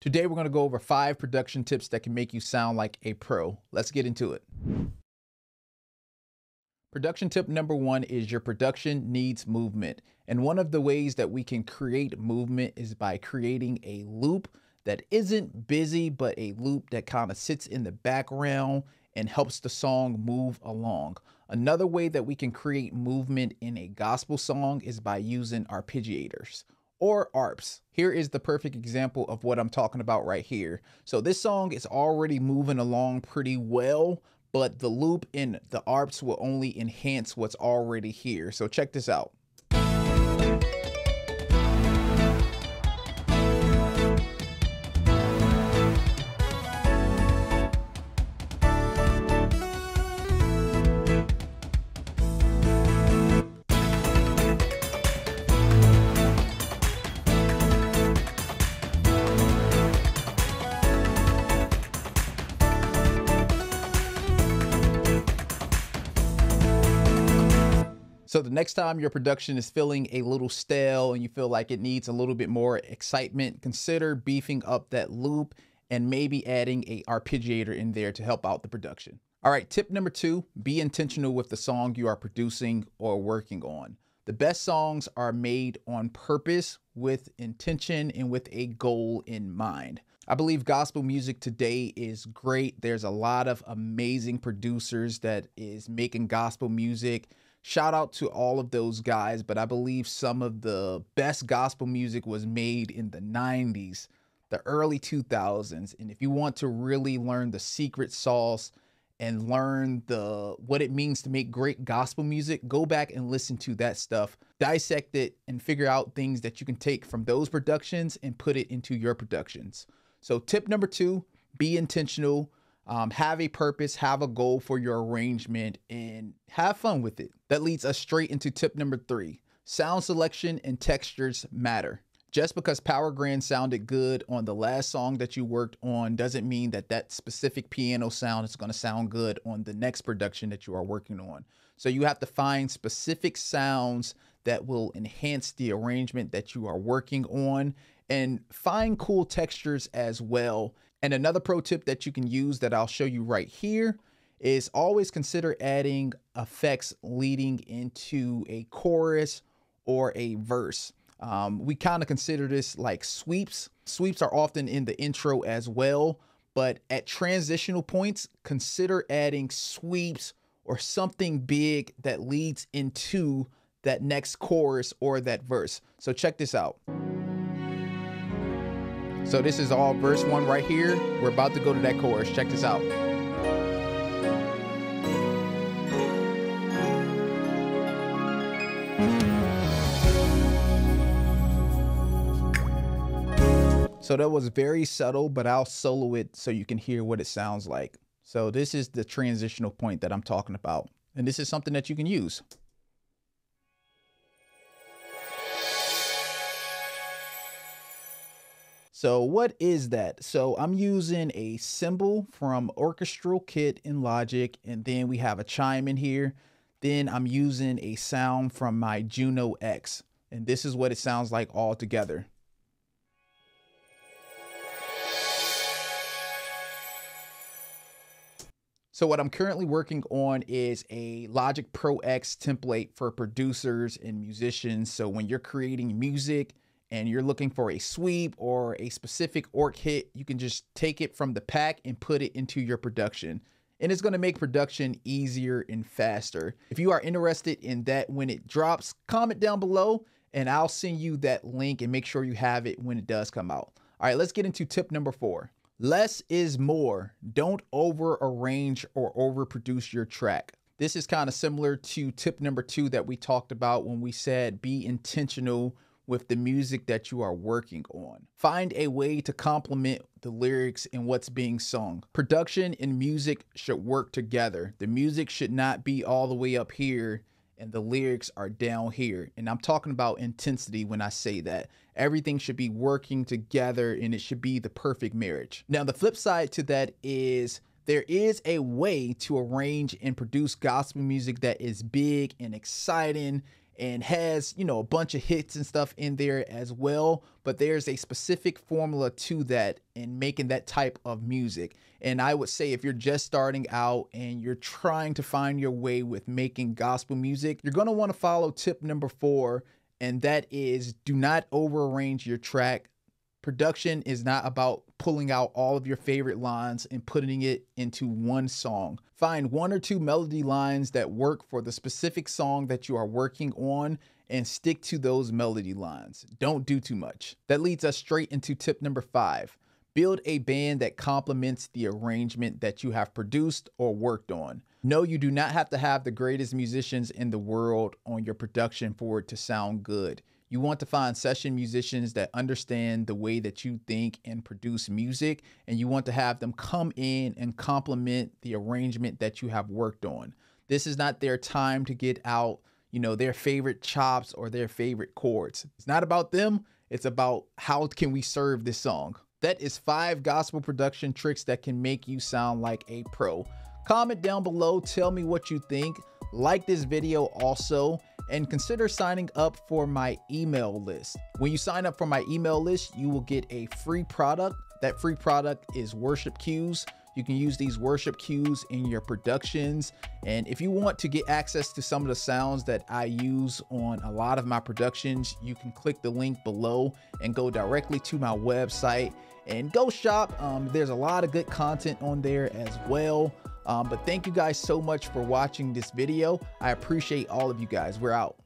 Today, we're going to go over five production tips that can make you sound like a pro. Let's get into it. Production tip number one is your production needs movement. And one of the ways that we can create movement is by creating a loop that isn't busy, but a loop that kind of sits in the background and helps the song move along. Another way that we can create movement in a gospel song is by using arpeggiators or ARPs. Here is the perfect example of what I'm talking about right here. So this song is already moving along pretty well, but the loop in the ARPs will only enhance what's already here. So check this out. So the next time your production is feeling a little stale and you feel like it needs a little bit more excitement, consider beefing up that loop and maybe adding a arpeggiator in there to help out the production. All right, tip number two, be intentional with the song you are producing or working on. The best songs are made on purpose with intention and with a goal in mind. I believe gospel music today is great. There's a lot of amazing producers that is making gospel music Shout out to all of those guys, but I believe some of the best gospel music was made in the 90s, the early 2000s. And if you want to really learn the secret sauce and learn the what it means to make great gospel music, go back and listen to that stuff, dissect it and figure out things that you can take from those productions and put it into your productions. So tip number 2, be intentional um, have a purpose, have a goal for your arrangement, and have fun with it. That leads us straight into tip number three sound selection and textures matter. Just because Power Grand sounded good on the last song that you worked on doesn't mean that that specific piano sound is going to sound good on the next production that you are working on. So you have to find specific sounds that will enhance the arrangement that you are working on and find cool textures as well and another pro tip that you can use that I'll show you right here is always consider adding effects leading into a chorus or a verse. Um, we kind of consider this like sweeps. Sweeps are often in the intro as well, but at transitional points, consider adding sweeps or something big that leads into that next chorus or that verse. So check this out. So this is all verse one right here. We're about to go to that chorus. Check this out. So that was very subtle, but I'll solo it so you can hear what it sounds like. So this is the transitional point that I'm talking about. And this is something that you can use. So what is that? So I'm using a cymbal from Orchestral Kit in Logic, and then we have a chime in here. Then I'm using a sound from my Juno X, and this is what it sounds like all together. So what I'm currently working on is a Logic Pro X template for producers and musicians. So when you're creating music, and you're looking for a sweep or a specific orc hit, you can just take it from the pack and put it into your production. And it's going to make production easier and faster. If you are interested in that when it drops, comment down below and I'll send you that link and make sure you have it when it does come out. All right, let's get into tip number four. Less is more. Don't over arrange or overproduce your track. This is kind of similar to tip number two that we talked about when we said be intentional with the music that you are working on. Find a way to complement the lyrics and what's being sung. Production and music should work together. The music should not be all the way up here and the lyrics are down here. And I'm talking about intensity when I say that. Everything should be working together and it should be the perfect marriage. Now, the flip side to that is there is a way to arrange and produce gospel music that is big and exciting and has, you know, a bunch of hits and stuff in there as well. But there's a specific formula to that in making that type of music. And I would say if you're just starting out and you're trying to find your way with making gospel music, you're going to want to follow tip number four. And that is do not overarrange your track. Production is not about pulling out all of your favorite lines and putting it into one song. Find one or two melody lines that work for the specific song that you are working on and stick to those melody lines. Don't do too much. That leads us straight into tip number five. Build a band that complements the arrangement that you have produced or worked on. No, you do not have to have the greatest musicians in the world on your production for it to sound good. You want to find session musicians that understand the way that you think and produce music, and you want to have them come in and complement the arrangement that you have worked on. This is not their time to get out, you know, their favorite chops or their favorite chords. It's not about them, it's about how can we serve this song. That is five gospel production tricks that can make you sound like a pro. Comment down below, tell me what you think. Like this video also, and consider signing up for my email list. When you sign up for my email list, you will get a free product. That free product is worship cues. You can use these worship cues in your productions. And if you want to get access to some of the sounds that I use on a lot of my productions, you can click the link below and go directly to my website and go shop. Um, there's a lot of good content on there as well. Um, but thank you guys so much for watching this video. I appreciate all of you guys. We're out.